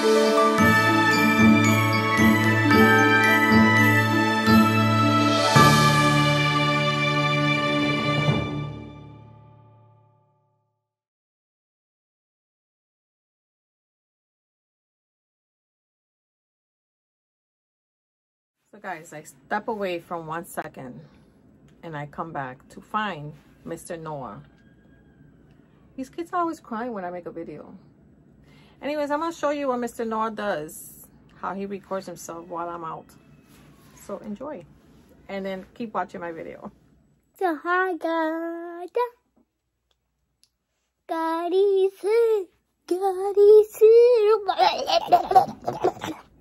So guys, I step away from one second and I come back to find Mr. Noah. These kids are always crying when I make a video. Anyways, I'm gonna show you what Mr. Noah does, how he records himself while I'm out. So enjoy. And then keep watching my video. So hi guys.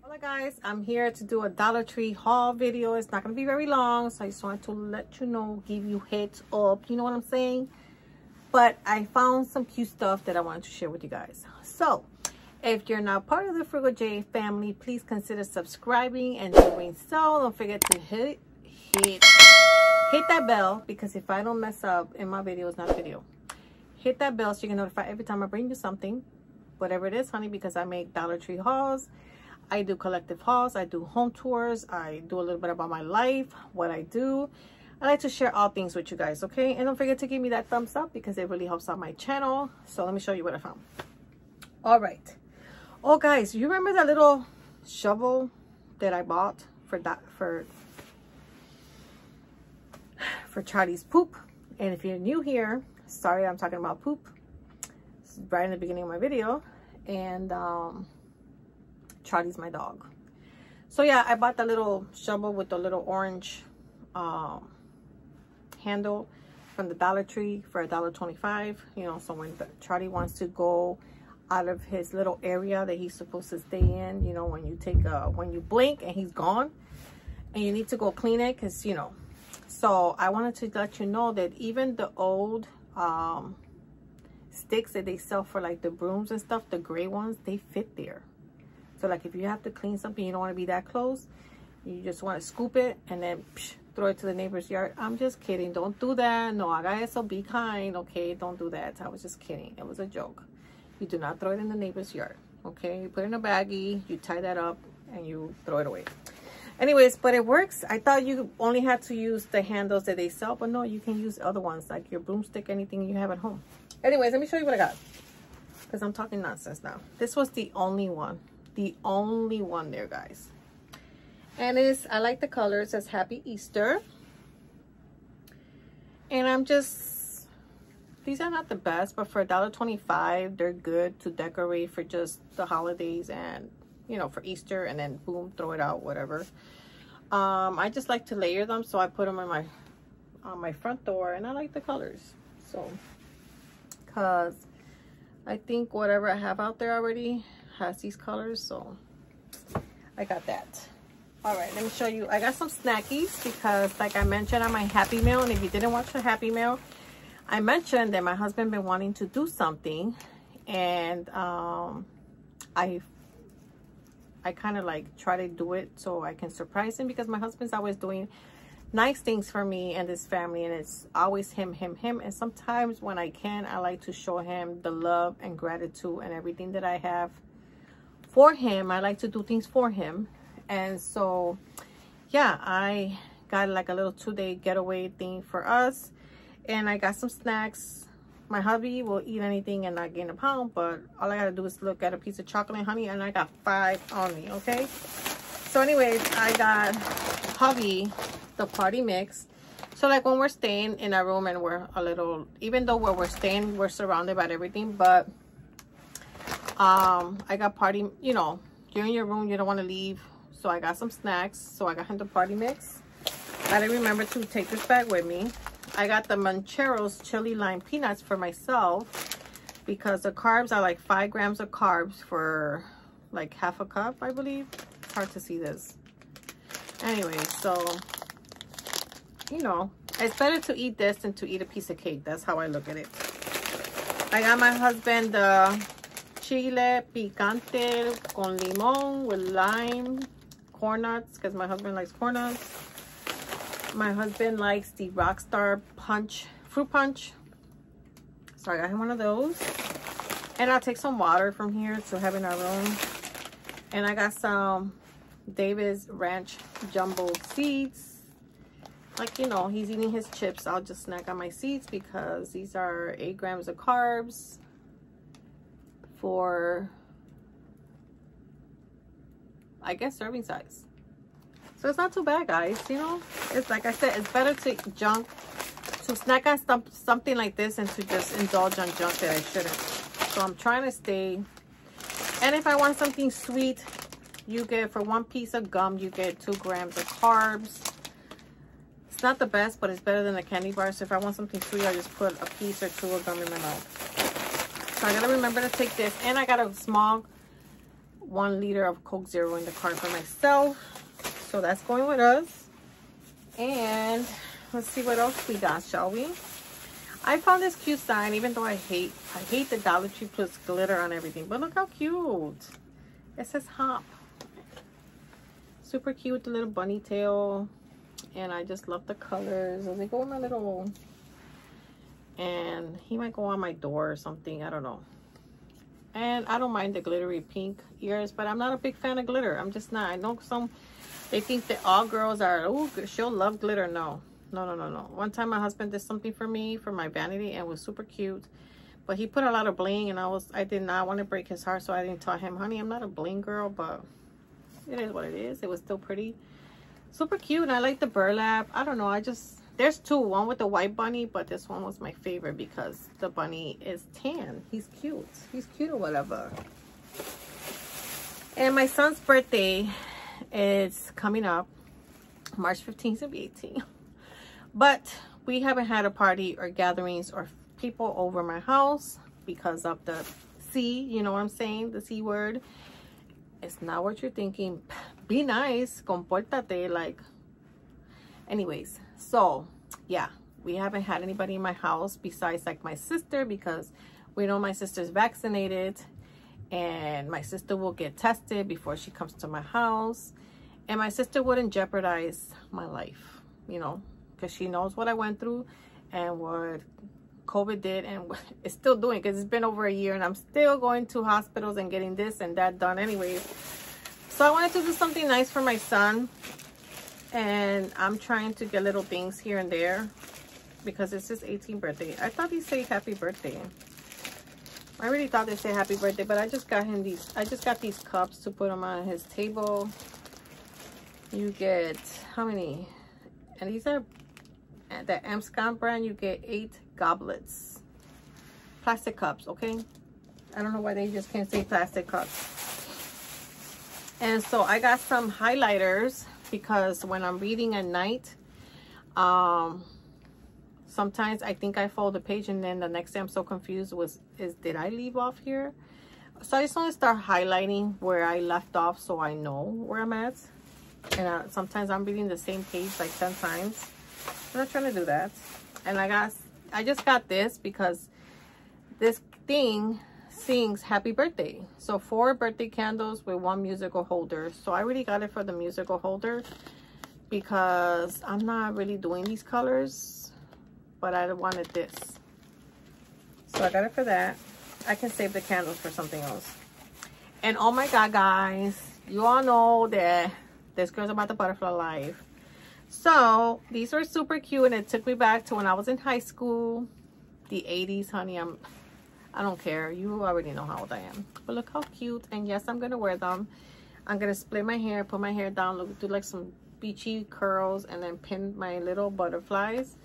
Hello guys, I'm here to do a Dollar Tree haul video. It's not going to be very long, so I just wanted to let you know, give you heads up, you know what I'm saying? But I found some cute stuff that I wanted to share with you guys. So, if you're not part of the Frugal Jay family, please consider subscribing and doing so. Don't forget to hit, hit, hit that bell because if I don't mess up in my video, it's not video. Hit that bell so you can notify every time I bring you something, whatever it is, honey, because I make Dollar Tree hauls I do collective hauls, I do home tours, I do a little bit about my life, what I do. I like to share all things with you guys, okay? And don't forget to give me that thumbs up because it really helps out my channel. So let me show you what I found. All right. Oh, guys, you remember that little shovel that I bought for that for for Charlie's poop? And if you're new here, sorry I'm talking about poop. This is right in the beginning of my video. And um Charlie's my dog. So yeah, I bought the little shovel with the little orange um, handle from the Dollar Tree for a dollar twenty-five. You know, so when Charlie wants to go out of his little area that he's supposed to stay in, you know, when you take a, when you blink and he's gone and you need to go clean it because, you know, so I wanted to let you know that even the old um, sticks that they sell for like the brooms and stuff, the gray ones, they fit there. So like if you have to clean something, you don't want to be that close. You just want to scoop it and then psh, throw it to the neighbor's yard. I'm just kidding. Don't do that. No, I gotta so be kind. Okay, don't do that. I was just kidding. It was a joke. You do not throw it in the neighbor's yard. Okay, you put it in a baggie, you tie that up, and you throw it away. Anyways, but it works. I thought you only had to use the handles that they sell, but no, you can use other ones like your broomstick, anything you have at home. Anyways, let me show you what I got because I'm talking nonsense now. This was the only one the only one there guys and it's i like the color it says happy easter and i'm just these are not the best but for a dollar 25 they're good to decorate for just the holidays and you know for easter and then boom throw it out whatever. Um i just like to layer them so i put them on my on my front door and i like the colors. So because i think whatever i have out there already has these colors so I got that. All right let me show you. I got some snackies because like I mentioned on my happy meal and if you didn't watch the happy meal I mentioned that my husband been wanting to do something and um I I kind of like try to do it so I can surprise him because my husband's always doing nice things for me and his family and it's always him him him and sometimes when I can I like to show him the love and gratitude and everything that I have for him. I like to do things for him. And so, yeah, I got like a little two-day getaway thing for us. And I got some snacks. My hubby will eat anything and not gain a pound, but all I gotta do is look at a piece of chocolate and honey, and I got five on me, okay? So anyways, I got hubby the party mix. So like when we're staying in a room and we're a little, even though where we're staying, we're surrounded by everything, but um i got party you know you're in your room you don't want to leave so i got some snacks so i got him the party mix i didn't remember to take this bag with me i got the mancheros chili lime peanuts for myself because the carbs are like five grams of carbs for like half a cup i believe. It's hard to see this. Anyway so you know it's better to eat this than to eat a piece of cake. That's how i look at it. I got my husband the uh, chile picante con limon with lime, corn nuts, because my husband likes corn nuts. My husband likes the Rockstar Punch, fruit punch. So I got him one of those. And I'll take some water from here to have in our room. And I got some Davis Ranch Jumbo Seeds. Like, you know, he's eating his chips. I'll just snack on my seeds because these are 8 grams of carbs for, I guess, serving size. So it's not too bad, guys. You know, it's like I said, it's better to junk, to snack on some, something like this and to just indulge on junk that I shouldn't. So I'm trying to stay. And if I want something sweet, you get, for one piece of gum, you get two grams of carbs. It's not the best, but it's better than the candy bar. So if I want something sweet, I just put a piece or two of gum in my mouth. So I gotta remember to take this. And I got a small one liter of Coke Zero in the cart for myself. So that's going with us. And let's see what else we got, shall we? I found this cute sign, even though I hate I hate the Dollar Tree plus glitter on everything. But look how cute. It says hop. Super cute, the little bunny tail. And I just love the colors. And they go in my little... And he might go on my door or something. I don't know. And I don't mind the glittery pink ears, but I'm not a big fan of glitter. I'm just not. I know some they think that all girls are, oh, she'll love glitter. No, no, no, no, no. One time my husband did something for me for my vanity and was super cute. But he put a lot of bling and I was, I did not want to break his heart. So I didn't tell him, honey, I'm not a bling girl, but it is what it is. It was still pretty. Super cute. And I like the burlap. I don't know. I just, there's two. One with the white bunny, but this one was my favorite because the bunny is tan. He's cute. He's cute or whatever. And my son's birthday is coming up. March 15th and 18th. But we haven't had a party or gatherings or people over my house because of the C, you know what I'm saying? The C word. It's not what you're thinking. Be nice. Comportate. Like, anyways. So, yeah. We haven't had anybody in my house besides like my sister because we know my sister's vaccinated and my sister will get tested before she comes to my house. And my sister wouldn't jeopardize my life you know because she knows what i went through and what covid did and what it's still doing because it's been over a year and i'm still going to hospitals and getting this and that done anyways. So i wanted to do something nice for my son and i'm trying to get little things here and there because it's his 18th birthday. I thought he say happy birthday I really thought they say happy birthday, but I just got him these, I just got these cups to put them on his table. You get, how many? And these are at the Amscan brand, you get eight goblets. Plastic cups, okay? I don't know why they just can't say plastic cups. And so I got some highlighters because when I'm reading at night, um, sometimes I think I fold the page and then the next day I'm so confused was, is did I leave off here? So I just want to start highlighting where I left off so I know where I'm at. And uh, sometimes I'm reading the same page like 10 times. I'm not trying to do that. And I got, I just got this because this thing sings happy birthday. So four birthday candles with one musical holder. So I really got it for the musical holder because I'm not really doing these colors but I wanted this. So I got it for that. I can save the candles for something else. And oh my God, guys, you all know that this girl's about the butterfly life. So these were super cute and it took me back to when I was in high school. The 80s, honey. I'm, I don't care. You already know how old I am. But look how cute. And yes, I'm going to wear them. I'm going to split my hair, put my hair down, look, do like some beachy curls, and then pin my little butterflies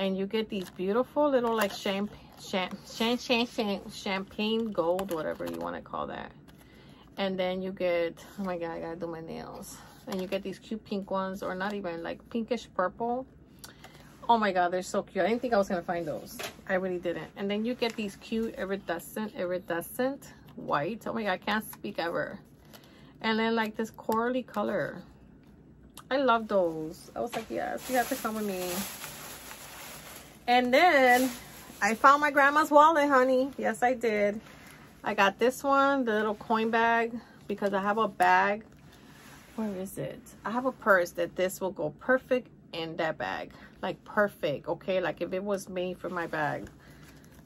and you get these beautiful little like champagne champagne champagne gold whatever you want to call that. And then you get oh my god i gotta do my nails. And you get these cute pink ones or not even like pinkish purple. Oh my god they're so cute. I didn't think i was gonna find those. I really didn't. And then you get these cute iridescent iridescent white. Oh my god i can't speak ever. And then like this corally color. I love those. I was like yes you have to come with me and then I found my grandma's wallet, honey. Yes, I did. I got this one, the little coin bag, because I have a bag. Where is it? I have a purse that this will go perfect in that bag. Like perfect, okay? Like if it was made for my bag.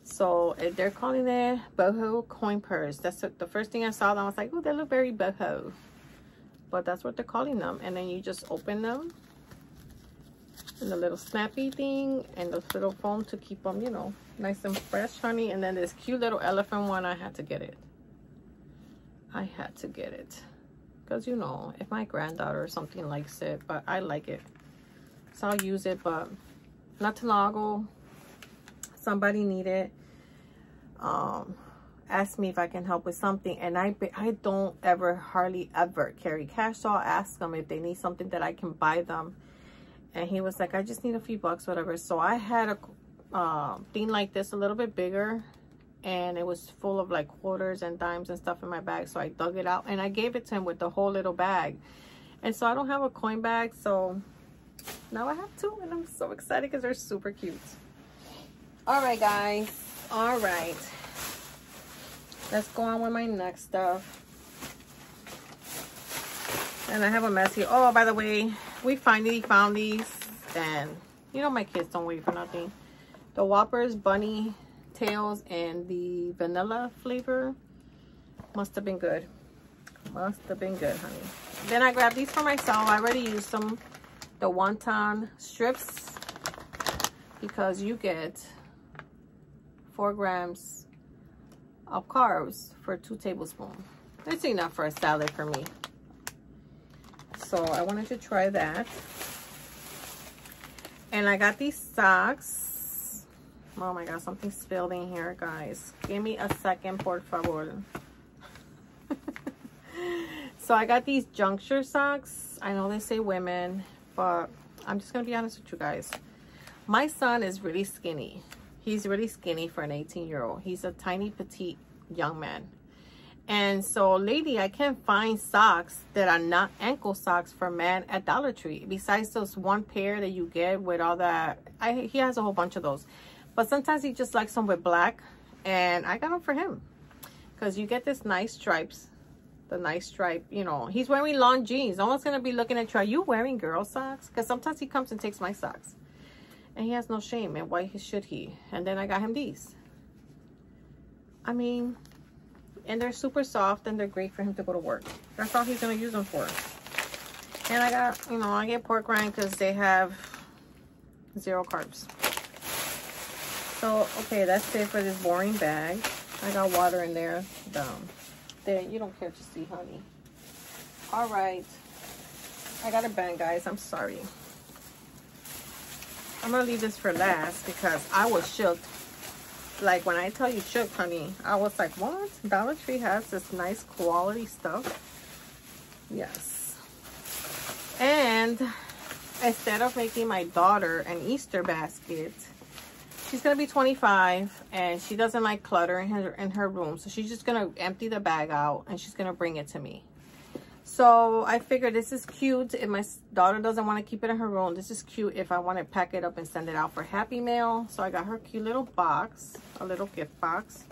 So if they're calling it boho coin purse, that's the first thing I saw. And I was like, oh, they look very boho. But that's what they're calling them. And then you just open them. And the little snappy thing and the little foam to keep them, you know, nice and fresh, honey. And then this cute little elephant one, I had to get it. I had to get it. Because, you know, if my granddaughter or something likes it, but I like it. So I'll use it, but not to ago, somebody needed um asked me if I can help with something and I I don't ever hardly ever carry cash so I'll ask them if they need something that I can buy them and he was like I just need a few bucks whatever. So I had a uh, thing like this a little bit bigger and it was full of like quarters and dimes and stuff in my bag. So I dug it out and I gave it to him with the whole little bag. And so I don't have a coin bag so now I have two and I'm so excited because they're super cute. All right guys. All right. Let's go on with my next stuff and I have a mess here. Oh by the way we finally found these. And you know my kids don't wait for nothing. The whoppers bunny tails and the vanilla flavor must have been good. Must have been good honey. Then I grabbed these for myself. I already used some the wonton strips because you get four grams of carbs for two tablespoons. It's enough for a salad for me. So I wanted to try that. And I got these socks. Oh my God, something spilled in here, guys. Give me a second, por favor. so I got these juncture socks. I know they say women, but I'm just going to be honest with you guys. My son is really skinny. He's really skinny for an 18 year old. He's a tiny petite young man. And so lady, I can't find socks that are not ankle socks for men at Dollar Tree. Besides those one pair that you get with all that. I, he has a whole bunch of those. But sometimes he just likes them with black. And I got them for him. Because you get this nice stripes. The nice stripe, you know. He's wearing long jeans. No one's going to be looking at you. Are you wearing girl socks? Because sometimes he comes and takes my socks. And he has no shame. And why should he? And then I got him these. I mean, and they're super soft and they're great for him to go to work. That's all he's going to use them for. And I got, you know, I get pork rind because they have zero carbs. So, okay, that's it for this boring bag. I got water in there. Down. There, you don't care to see, honey. All right. I got a bang, guys. I'm sorry. I'm gonna leave this for last because I was shook. Like when I tell you shook, honey, I was like, what? Dollar Tree has this nice quality stuff. Yes. And instead of making my daughter an Easter basket, she's gonna be 25 and she doesn't like clutter in her in her room. So she's just gonna empty the bag out and she's gonna bring it to me. So I figured this is cute if my daughter doesn't want to keep it in her room. This is cute if I want to pack it up and send it out for Happy Mail. So I got her cute little box, a little gift box.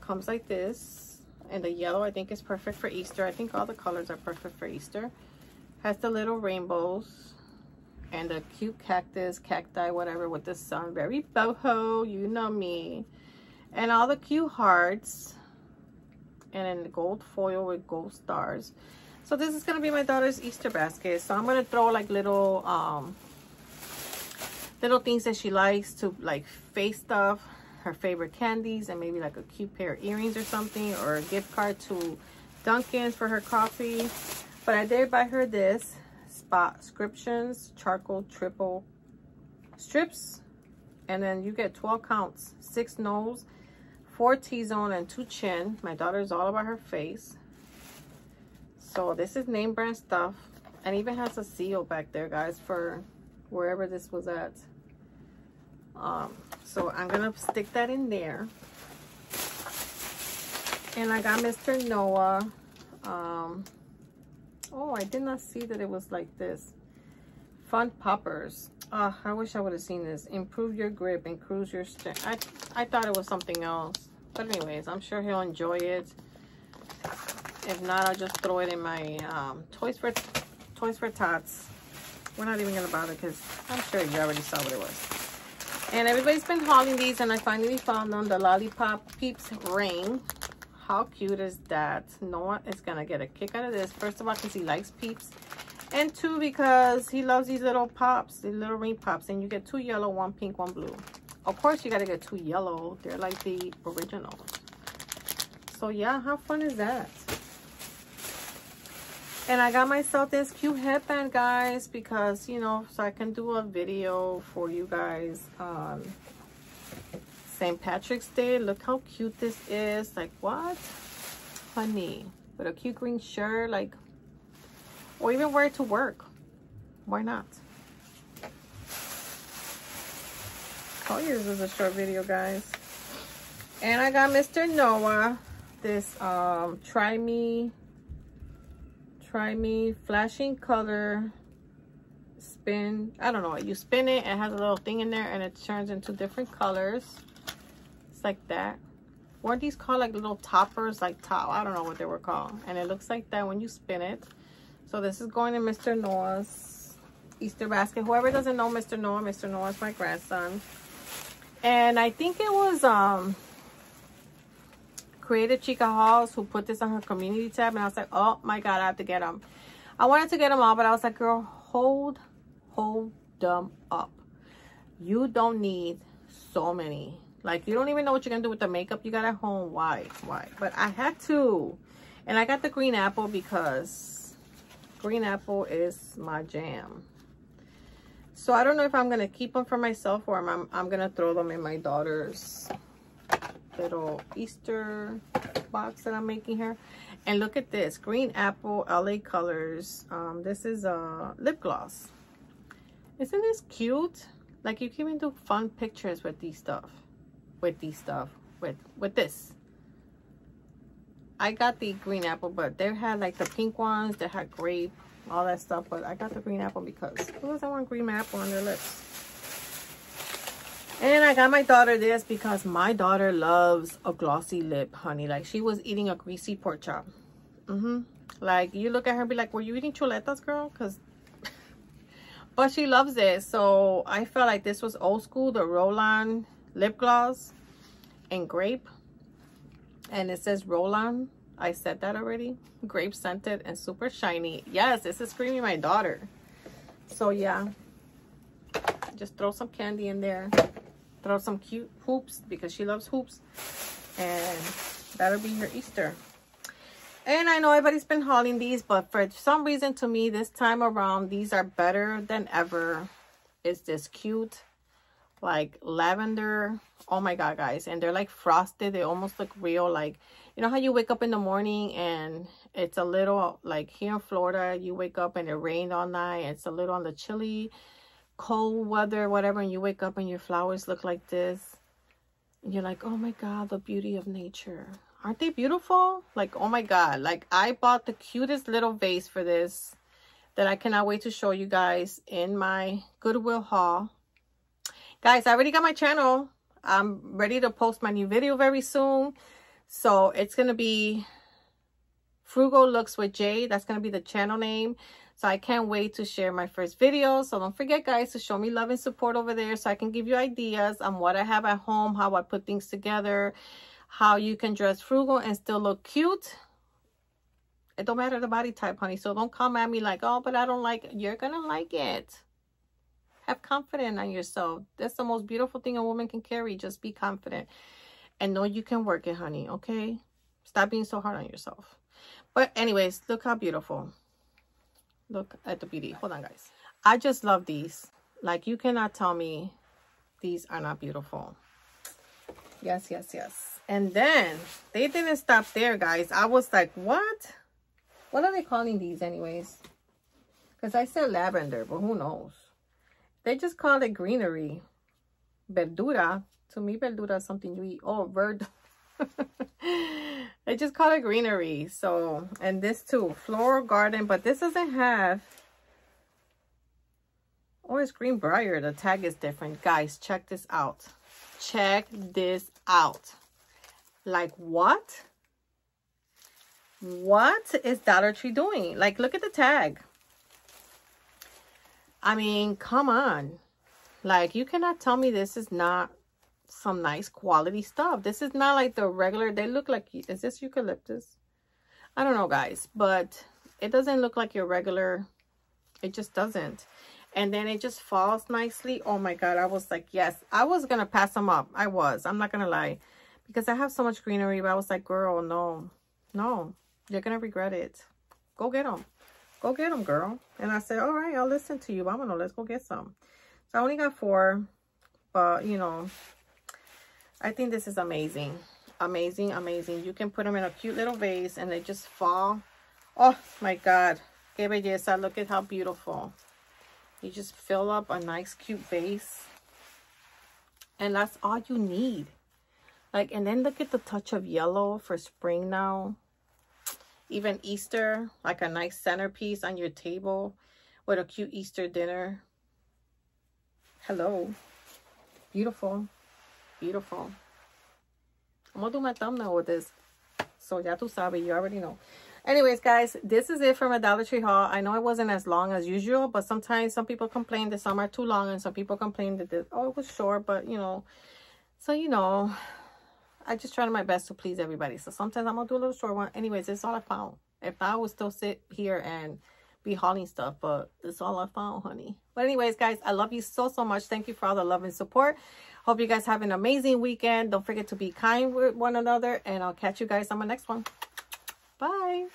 Comes like this. And the yellow I think is perfect for Easter. I think all the colors are perfect for Easter. Has the little rainbows and a cute cactus, cacti, whatever with the sun. Very boho, you know me. And all the cute hearts and in the gold foil with gold stars. So this is going to be my daughter's Easter basket. So I'm going to throw like little, um, little things that she likes to like face stuff, her favorite candies, and maybe like a cute pair of earrings or something, or a gift card to Dunkin's for her coffee. But I did buy her this spot scriptions charcoal triple strips and then you get 12 counts six nose four T-zone and two chin. My daughter's all about her face. So this is name brand stuff. And even has a seal back there, guys, for wherever this was at. Um, so I'm going to stick that in there. And I got Mr. Noah. Um, oh, I did not see that it was like this. Fun poppers. Oh, I wish I would have seen this. Improve your grip, improve your strength. I, I thought it was something else. But anyways, I'm sure he'll enjoy it. If not, I'll just throw it in my um, Toys for Toys for Tots. We're not even gonna bother because I'm sure you already saw what it was. And everybody's been hauling these and I finally found them. The Lollipop Peeps Ring. How cute is that? Noah is to get a kick out of this. First of all, because he likes Peeps. And two, because he loves these little pops, the little ring pops. And you get two yellow, one pink, one blue. Of course, you got to get two yellow. They're like the originals. So yeah, how fun is that? And I got myself this cute headband, guys, because, you know, so I can do a video for you guys on St. Patrick's Day. Look how cute this is. Like, what? Honey. With a cute green shirt, like, or even wear it to work. Why not? All yours is a short video, guys. And I got Mr. Noah this um, Try Me me. Flashing color spin. I don't know you spin it. It has a little thing in there and it turns into different colors. It's like that. Weren't these called like little toppers like top? I don't know what they were called. And it looks like that when you spin it. So this is going to mr noah's easter basket. Whoever doesn't know mr noah mr noah is my grandson. And i think it was um Creative Chica Halls who put this on her community tab. And I was like, oh my God, I have to get them. I wanted to get them all, but I was like, girl, hold, hold them up. You don't need so many. Like, you don't even know what you're going to do with the makeup you got at home. Why? Why? But I had to. And I got the green apple because green apple is my jam. So I don't know if I'm going to keep them for myself or I'm, I'm going to throw them in my daughter's little Easter box that I'm making here. And look at this, Green Apple LA Colors. Um, this is a lip gloss. Isn't this cute? Like you can even do fun pictures with these stuff. With these stuff. With, with this. I got the green apple, but they had like the pink ones. They had grape, all that stuff. But I got the green apple because who doesn't want green apple on their lips? And I got my daughter this because my daughter loves a glossy lip, honey. Like, she was eating a greasy pork chop. Mm-hmm. Like, you look at her and be like, were you eating chuletas, girl? Because... but she loves it. So, I felt like this was old school. The Roll-On lip gloss and grape. And it says Roll-On. I said that already. Grape scented and super shiny. Yes, this is screaming my daughter. So, yeah. Just throw some candy in there throw some cute hoops because she loves hoops and that'll be her Easter. And I know everybody's been hauling these but for some reason to me this time around these are better than ever. It's this cute like lavender. Oh my god guys. And they're like frosted. They almost look real like you know how you wake up in the morning and it's a little like here in Florida you wake up and it rained all night it's a little on the chilly cold weather, whatever, and you wake up and your flowers look like this. And you're like, oh my God, the beauty of nature. Aren't they beautiful? Like, oh my God. Like, I bought the cutest little vase for this that I cannot wait to show you guys in my Goodwill haul. Guys, I already got my channel. I'm ready to post my new video very soon. So, it's going to be Frugal Looks with Jay. That's going to be the channel name. So I can't wait to share my first video. So don't forget, guys, to show me love and support over there so I can give you ideas on what I have at home, how I put things together, how you can dress frugal and still look cute. It don't matter the body type, honey. So don't come at me like, oh, but I don't like it. You're going to like it. Have confidence on yourself. That's the most beautiful thing a woman can carry. Just be confident. And know you can work it, honey, okay? Stop being so hard on yourself. But anyways, look how beautiful. Look at the beauty. Hold on, guys. I just love these. Like, you cannot tell me these are not beautiful. Yes, yes, yes. And then, they didn't stop there, guys. I was like, what? What are they calling these anyways? Because I said lavender, but who knows? They just call it greenery. Verdura. To me, verdura is something you eat. Oh, verd. I just call it greenery. So, and this too, floral garden, but this doesn't have, oh, it's greenbrier. The tag is different. Guys, check this out. Check this out. Like what? What is Dollar Tree doing? Like, look at the tag. I mean, come on. Like, you cannot tell me this is not some nice quality stuff. This is not like the regular, they look like, is this eucalyptus? I don't know, guys, but it doesn't look like your regular, it just doesn't. And then it just falls nicely. Oh my God, I was like, yes, I was going to pass them up. I was, I'm not going to lie. Because I have so much greenery, but I was like, girl, no, no, you're going to regret it. Go get them. Go get them, girl. And I said, all right, I'll listen to you. I'm going to let's go get some. So I only got four, but you know, I think this is amazing. Amazing, amazing. You can put them in a cute little vase and they just fall. Oh my God. Que belleza. Look at how beautiful. You just fill up a nice cute vase. And that's all you need. Like, and then look at the touch of yellow for spring now. Even Easter, like a nice centerpiece on your table with a cute Easter dinner. Hello. Beautiful. Beautiful. I'm going to do my thumbnail with this. So ya tu sabe, you already know. Anyways, guys, this is it from a Dollar Tree haul. I know it wasn't as long as usual, but sometimes some people complain that some are too long and some people complain that, this, oh, it was short, but, you know. So, you know, I just try my best to please everybody. So sometimes I'm going to do a little short one. Anyways, is all I found. If I would still sit here and be hauling stuff, but that's all I found, honey. But anyways, guys, I love you so, so much. Thank you for all the love and support. Hope you guys have an amazing weekend. Don't forget to be kind with one another, and I'll catch you guys on my next one. Bye.